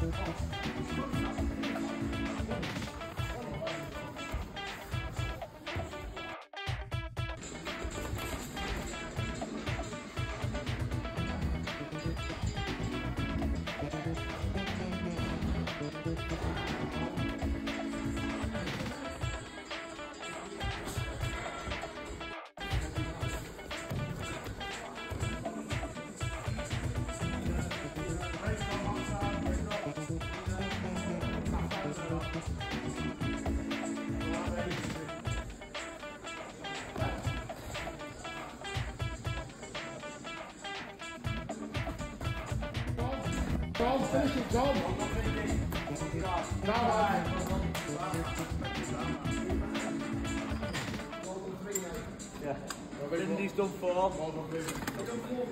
Thank you. Tom, finish it. Come Yeah. Done four.